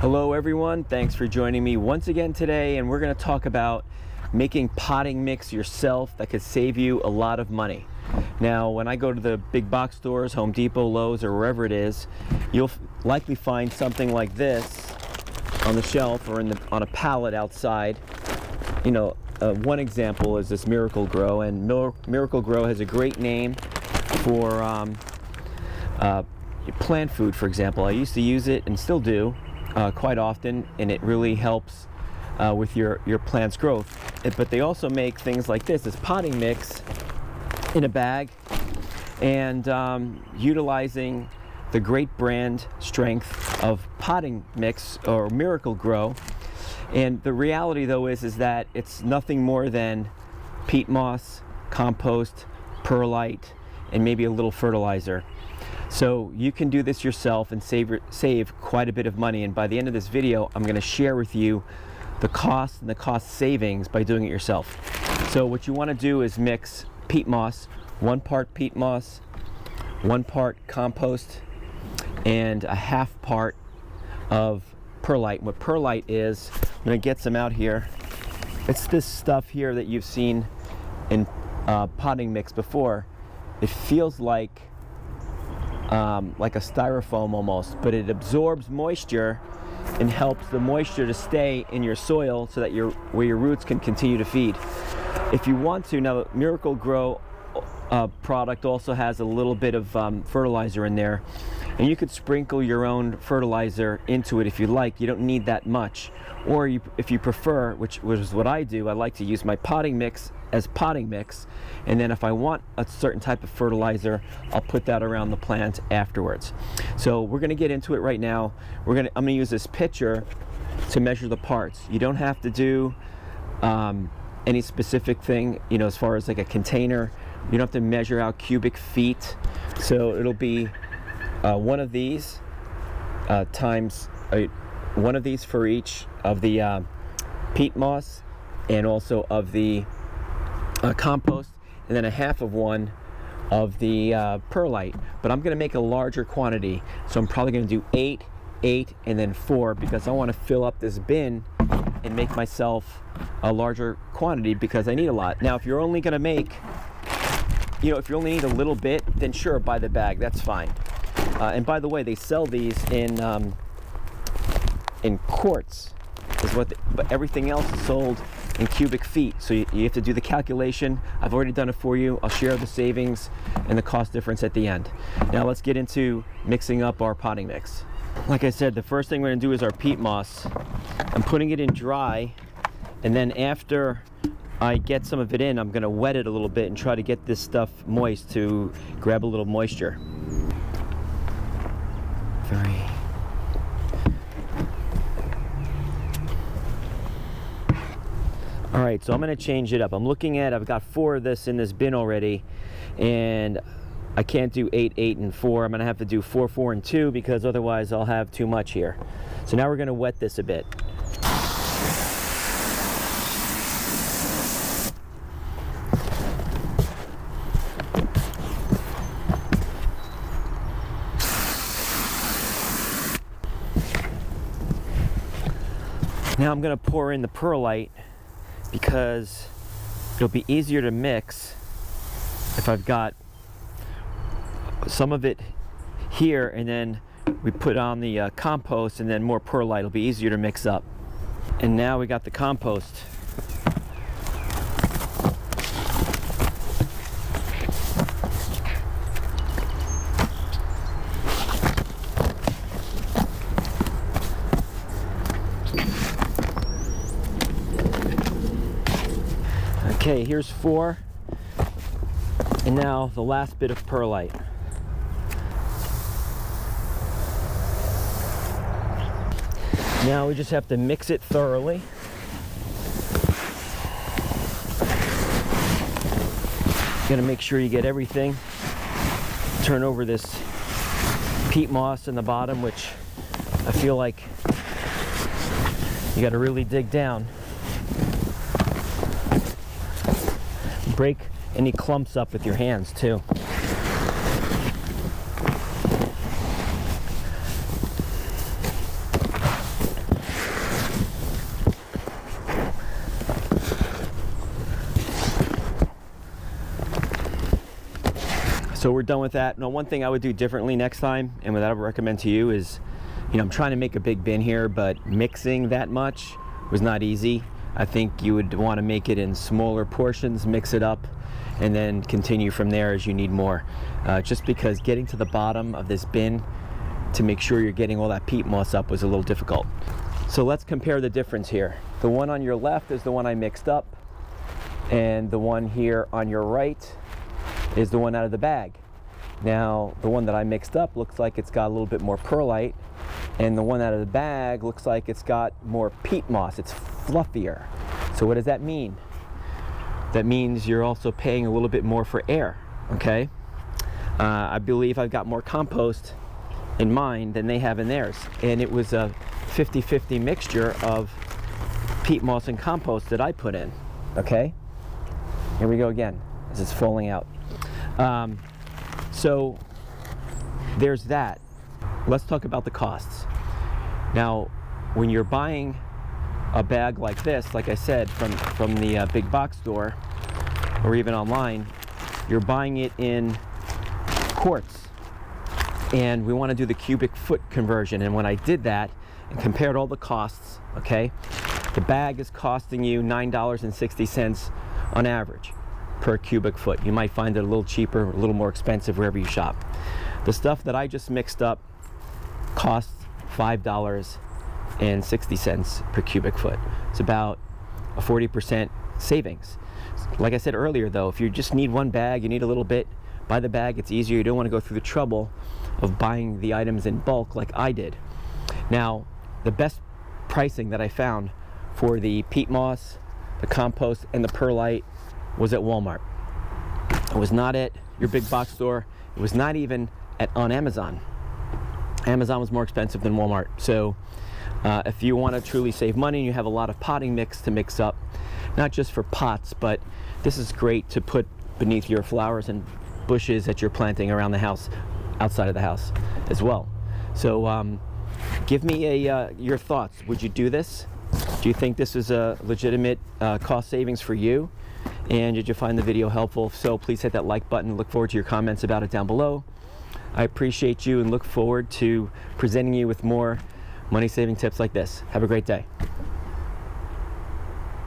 Hello everyone, thanks for joining me once again today and we're going to talk about making potting mix yourself that could save you a lot of money. Now when I go to the big box stores, Home Depot, Lowe's or wherever it is, you'll likely find something like this on the shelf or in the, on a pallet outside. You know, uh, one example is this Miracle-Gro and Miracle-Gro has a great name for um, uh, plant food for example. I used to use it and still do uh, quite often and it really helps uh, with your, your plant's growth. But they also make things like this, this potting mix in a bag and um, utilizing the great brand strength of potting mix or Miracle-Gro And the reality though is, is that it's nothing more than peat moss, compost, perlite, and maybe a little fertilizer. So you can do this yourself and save, save quite a bit of money. And by the end of this video, I'm gonna share with you the cost and the cost savings by doing it yourself. So what you wanna do is mix peat moss, one part peat moss, one part compost, and a half part of perlite. What perlite is, I'm gonna get some out here. It's this stuff here that you've seen in uh, potting mix before. It feels like um, like a styrofoam almost, but it absorbs moisture and helps the moisture to stay in your soil so that your where your roots can continue to feed. If you want to, now Miracle-Gro uh, product also has a little bit of um, fertilizer in there. And you could sprinkle your own fertilizer into it if you like. You don't need that much. Or you, if you prefer, which, which is what I do, I like to use my potting mix as potting mix. And then if I want a certain type of fertilizer I'll put that around the plant afterwards. So we're gonna get into it right now. We're gonna I'm gonna use this pitcher to measure the parts. You don't have to do um, any specific thing you know as far as like a container you don't have to measure out cubic feet so it'll be uh, one of these uh, times uh, one of these for each of the uh, peat moss and also of the uh, compost and then a half of one of the uh, perlite. But I'm going to make a larger quantity. So I'm probably going to do eight, eight, and then four because I want to fill up this bin and make myself a larger quantity because I need a lot. Now, if you're only going to make, you know, if you only need a little bit, then sure, buy the bag. That's fine. Uh, and by the way, they sell these in um, in quarts. Is what, but everything else is sold in cubic feet. So you, you have to do the calculation. I've already done it for you. I'll share the savings and the cost difference at the end. Now let's get into mixing up our potting mix. Like I said, the first thing we're gonna do is our peat moss. I'm putting it in dry and then after I get some of it in, I'm gonna wet it a little bit and try to get this stuff moist to grab a little moisture. Very All right, so I'm gonna change it up. I'm looking at, I've got four of this in this bin already, and I can't do eight, eight, and four. I'm gonna have to do four, four, and two because otherwise I'll have too much here. So now we're gonna wet this a bit. Now I'm gonna pour in the perlite because it'll be easier to mix if I've got some of it here and then we put on the uh, compost and then more perlite. It'll be easier to mix up. And now we got the compost Okay, here's four. And now the last bit of perlite. Now we just have to mix it thoroughly. Gonna make sure you get everything. Turn over this peat moss in the bottom, which I feel like you gotta really dig down. break any clumps up with your hands too. So we're done with that. Now, one thing I would do differently next time, and what I would recommend to you is, you know, I'm trying to make a big bin here, but mixing that much was not easy. I think you would want to make it in smaller portions, mix it up, and then continue from there as you need more. Uh, just because getting to the bottom of this bin to make sure you're getting all that peat moss up was a little difficult. So let's compare the difference here. The one on your left is the one I mixed up, and the one here on your right is the one out of the bag. Now, the one that I mixed up looks like it's got a little bit more perlite, and the one out of the bag looks like it's got more peat moss. It's fluffier. So what does that mean? That means you're also paying a little bit more for air, okay? Uh, I believe I've got more compost in mine than they have in theirs. And it was a 50-50 mixture of peat moss and compost that I put in, okay? Here we go again, as it's falling out. Um, so there's that. Let's talk about the costs. Now, when you're buying a bag like this, like I said, from, from the uh, big box store or even online, you're buying it in quarts. And we want to do the cubic foot conversion. And when I did that and compared all the costs, okay, the bag is costing you $9.60 on average per cubic foot. You might find it a little cheaper, a little more expensive wherever you shop. The stuff that I just mixed up costs $5.60 per cubic foot. It's about a 40% savings. Like I said earlier though, if you just need one bag, you need a little bit, buy the bag, it's easier. You don't want to go through the trouble of buying the items in bulk like I did. Now, the best pricing that I found for the peat moss, the compost, and the perlite was at Walmart. It was not at your big box store. It was not even at on Amazon. Amazon was more expensive than Walmart. So uh, if you want to truly save money and you have a lot of potting mix to mix up, not just for pots, but this is great to put beneath your flowers and bushes that you're planting around the house, outside of the house as well. So um, give me a, uh, your thoughts. Would you do this? Do you think this is a legitimate uh, cost savings for you? And did you find the video helpful? If so, please hit that like button. Look forward to your comments about it down below. I appreciate you and look forward to presenting you with more money saving tips like this. Have a great day.